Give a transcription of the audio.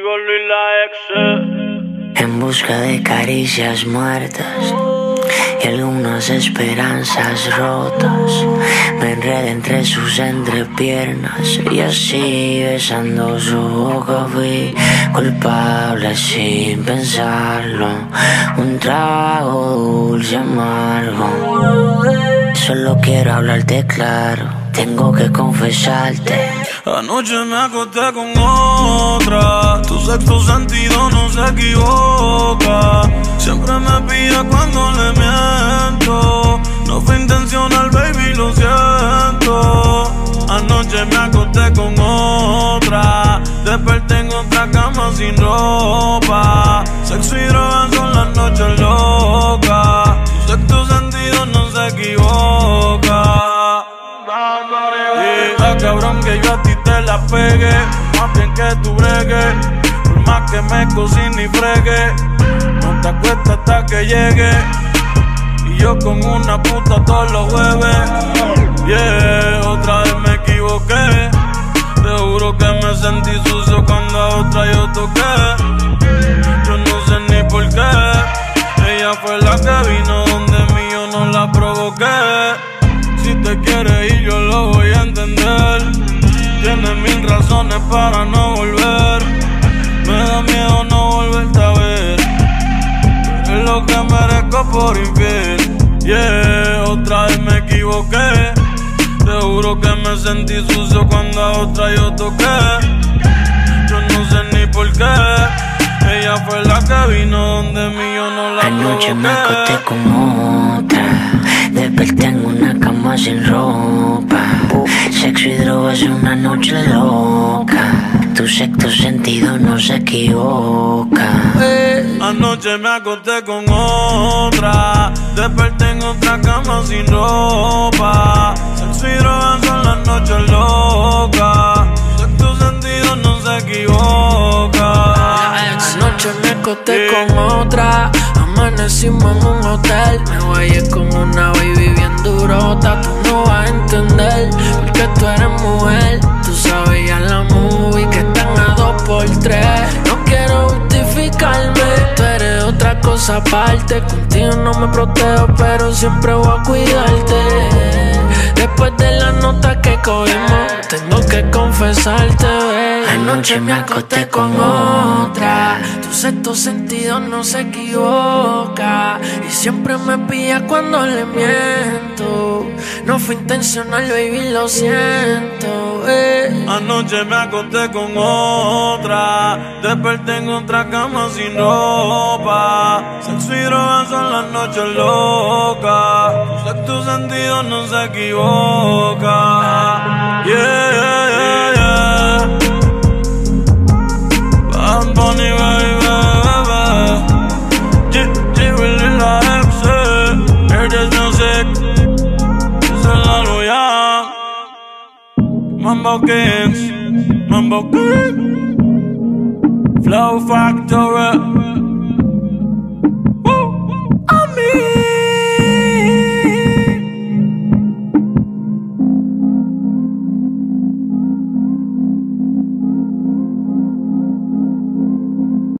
La ex. En busca de caricias muertas y algunas esperanzas rotas. Me enredé entre sus entrepiernas y así besando su boca fui culpable sin pensarlo. Un trago dulce amargo. Solo quiero hablarte claro, tengo que confesarte. Anoche me acosté con otra. Tu sexto sentido no se equivoca. Siempre me pide cuando le miento. No fue intencional, baby, lo siento. Anoche me acosté con otra. Pegue. Más bien que tú bregues. Por más que me cocine y fregue. No te acuestas hasta que llegue. Y yo con una puta todos los jueves. Yeah, otra vez me equivoqué. Te juro que me sentí para no volver. Me da miedo no volverte a ver. Es lo que merezco por infiel. Yeah, otra vez me equivoqué. Te juro que me sentí sucio cuando a otra yo toqué. Yo no sé ni por qué. Ella fue la que vino donde mí, yo no la Anoche me acosté con otra. Desperté en una cama sin ropa. Sexo y drogas en una noche loca. Tu sexto sentido no se equivoca. Anoche me acosté con otra. Desperté en otra cama sin ropa. Sexo y drogas son las noches locas. Sexto sentido no se equivoca. Anoche me acosté con otra. Amanecimos en un hotel. Me guayé con una Contigo no me protejo, pero siempre voy a cuidarte. Después de la nota que cogimos, tengo que confesarte, baby. Anoche me acosté con otra. Tu sexto sentido no se equivoca. Y siempre me pilla cuando le miento. No fue intencional, baby, lo siento. eh. Anoche me acosté con otra. Desperté en otra cama sin ropa. Sexo y drogas son las noches locas. Tu sexto sentido no se equivoca. Yeah, Mambo Kings, Mambo Kings, Flow Factory.